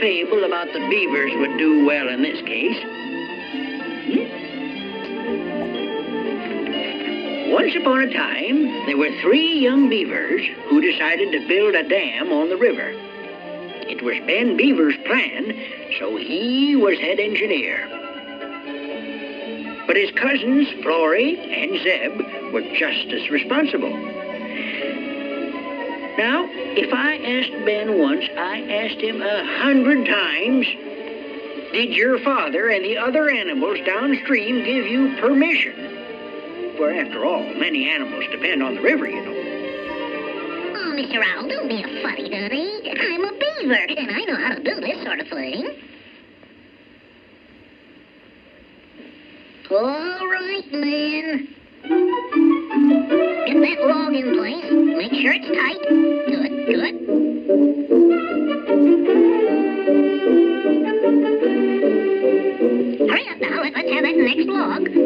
fable about the beavers would do well in this case. Hmm? Once upon a time, there were three young beavers who decided to build a dam on the river. It was Ben Beaver's plan, so he was head engineer. But his cousins, Flory and Zeb, were just as responsible. Now, if I asked Ben once, I asked him a hundred times, did your father and the other animals downstream give you permission? For after all, many animals depend on the river, you know. Oh, Mr. Owl, don't be a funny, honey. I'm a beaver, and I know how to do this sort of thing. All right, man. Get that log in place. Make sure it's tight. Good, good. Hurry up now. Let's have that next log.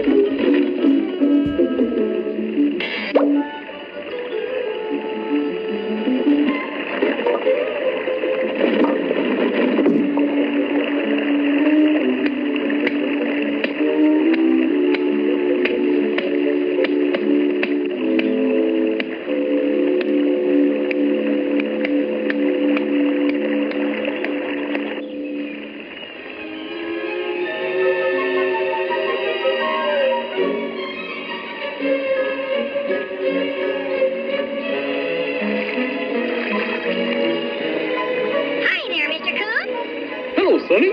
Sonny.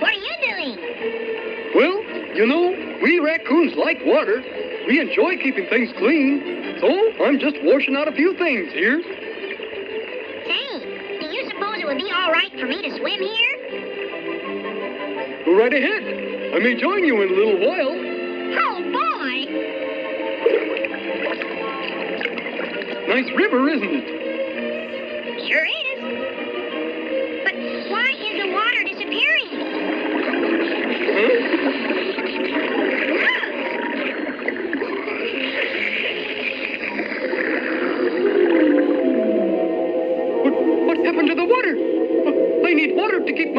What are you doing? Well, you know, we raccoons like water. We enjoy keeping things clean. So I'm just washing out a few things here. Say, do you suppose it would be all right for me to swim here? Go right ahead. I may join you in a little while. Oh, boy! Nice river, isn't it? Sure is.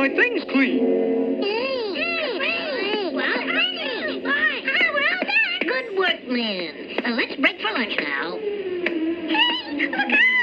My things clean. Well, well done. Good work, man. Uh, let's break for lunch now. Hey, look out!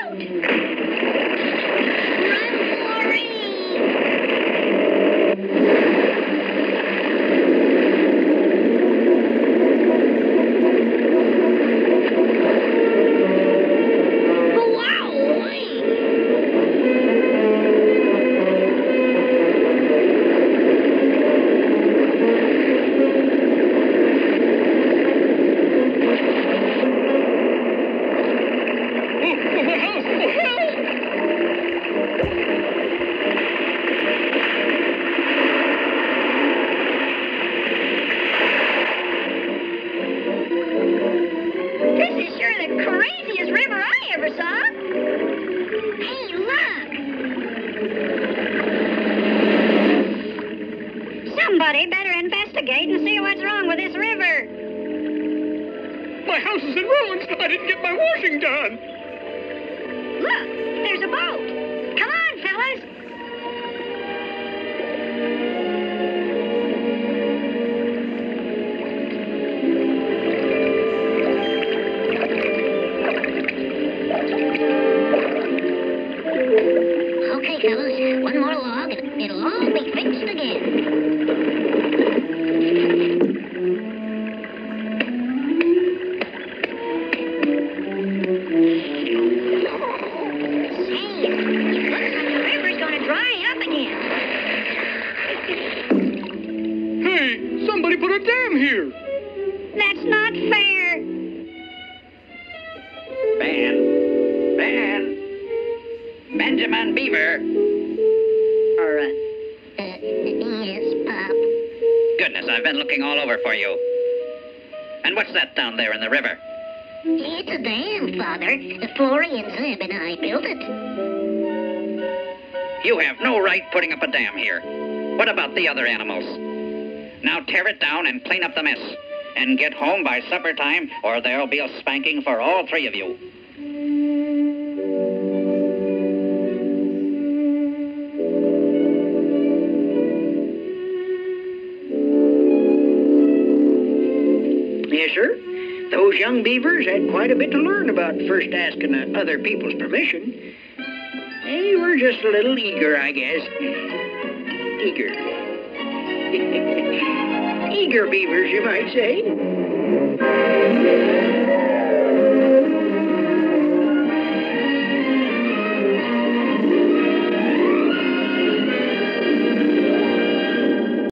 Craziest river I ever saw. Hey, look. Somebody better investigate and see what's wrong with this river. My house is in ruins. I didn't get my washing done. Look, there's a boat. It looks like the river's gonna dry up again. Hey, somebody put a dam here. That's not fair. Goodness, I've been looking all over for you. And what's that down there in the river? It's a dam, Father. Florrie and Zeb and I built it. You have no right putting up a dam here. What about the other animals? Now tear it down and clean up the mess. And get home by supper time, or there'll be a spanking for all three of you. Those young beavers had quite a bit to learn about first asking other people's permission. They were just a little eager, I guess. Eager. eager beavers, you might say.